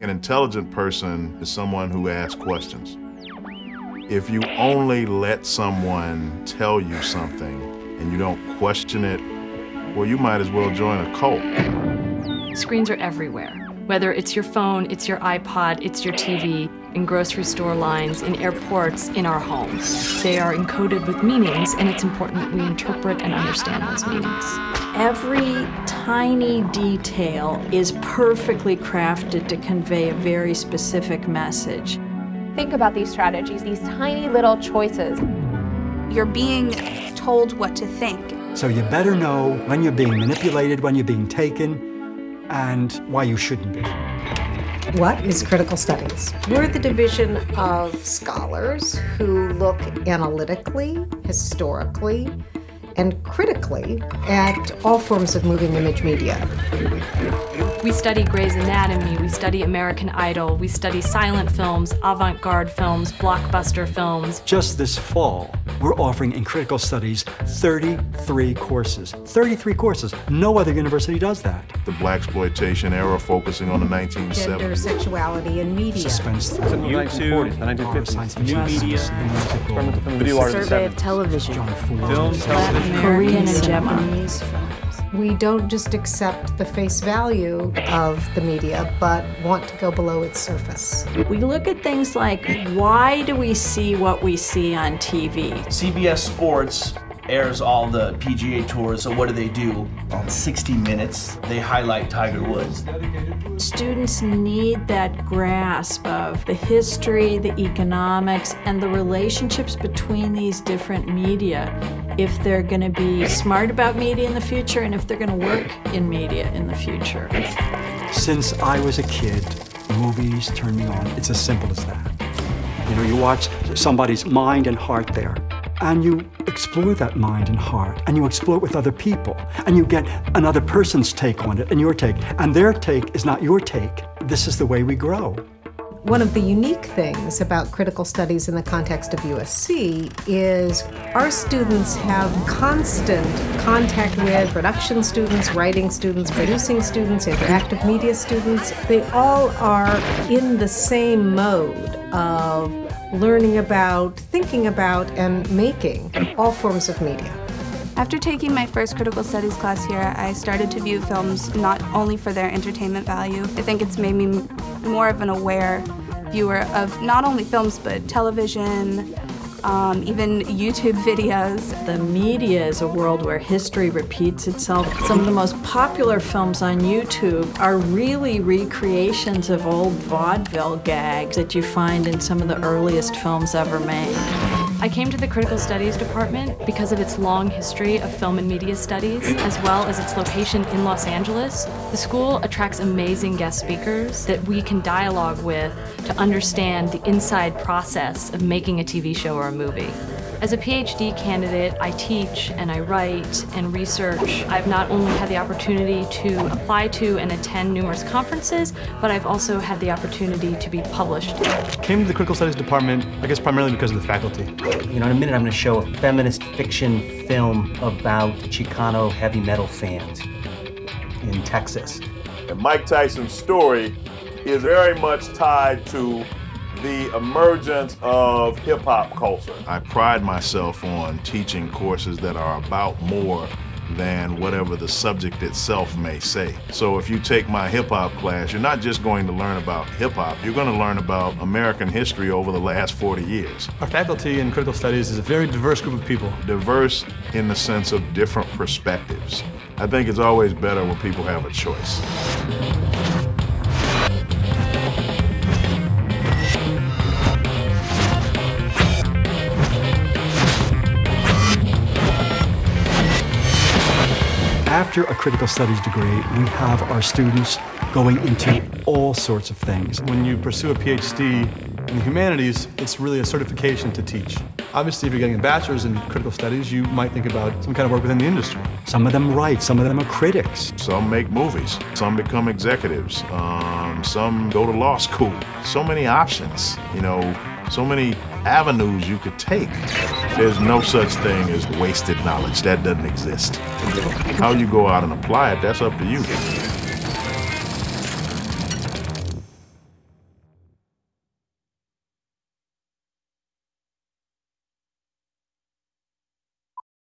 An intelligent person is someone who asks questions. If you only let someone tell you something and you don't question it, well, you might as well join a cult. Screens are everywhere. Whether it's your phone, it's your iPod, it's your TV, in grocery store lines, in airports, in our homes. They are encoded with meanings, and it's important that we interpret and understand those meanings. Every tiny detail is perfectly crafted to convey a very specific message. Think about these strategies, these tiny little choices. You're being told what to think. So you better know when you're being manipulated, when you're being taken, and why you shouldn't be. What is critical studies? We're the division of scholars who look analytically, historically, and critically at all forms of moving image media. We study Grey's Anatomy, we study American Idol, we study silent films, avant garde films, blockbuster films. Just this fall, we're offering in critical studies 33 courses. 33 courses. No other university does that. The blaxploitation era focusing on the 1970s. Gender, sexuality, and media. Suspense, It's in the 1940s, the 1950s. New media, experimental film, video art Survey of television, John Ford. Film, television. Korean and Japanese films. We don't just accept the face value of the media, but want to go below its surface. We look at things like why do we see what we see on TV? CBS Sports airs all the PGA tours, so what do they do? On 60 Minutes, they highlight Tiger Woods. Students need that grasp of the history, the economics, and the relationships between these different media if they're going to be smart about media in the future and if they're going to work in media in the future. Since I was a kid, movies turned me on. It's as simple as that. You know, you watch somebody's mind and heart there, and you explore that mind and heart, and you explore it with other people, and you get another person's take on it and your take, and their take is not your take. This is the way we grow. One of the unique things about critical studies in the context of USC is our students have constant contact with production students, writing students, producing students, interactive media students. They all are in the same mode of learning about, thinking about, and making all forms of media. After taking my first critical studies class here, I started to view films not only for their entertainment value. I think it's made me more of an aware viewer of not only films but television, um, even YouTube videos. The media is a world where history repeats itself. Some of the most popular films on YouTube are really recreations of old vaudeville gags that you find in some of the earliest films ever made. I came to the Critical Studies department because of its long history of film and media studies, as well as its location in Los Angeles. The school attracts amazing guest speakers that we can dialogue with to understand the inside process of making a TV show or a movie. As a PhD candidate, I teach and I write and research. I've not only had the opportunity to apply to and attend numerous conferences, but I've also had the opportunity to be published. Came to the critical studies department, I guess primarily because of the faculty. You know, in a minute, I'm going to show a feminist fiction film about Chicano heavy metal fans in Texas. And Mike Tyson's story is very much tied to the emergence of hip hop culture. I pride myself on teaching courses that are about more than whatever the subject itself may say. So if you take my hip hop class, you're not just going to learn about hip hop, you're going to learn about American history over the last 40 years. Our faculty in critical studies is a very diverse group of people. Diverse in the sense of different perspectives. I think it's always better when people have a choice. After a critical studies degree, we have our students going into all sorts of things. When you pursue a PhD in the humanities, it's really a certification to teach. Obviously, if you're getting a bachelor's in critical studies, you might think about some kind of work within the industry. Some of them write, some of them are critics. Some make movies, some become executives, um, some go to law school. So many options, you know, so many avenues you could take. There's no such thing as wasted knowledge. That doesn't exist. How you go out and apply it, that's up to you.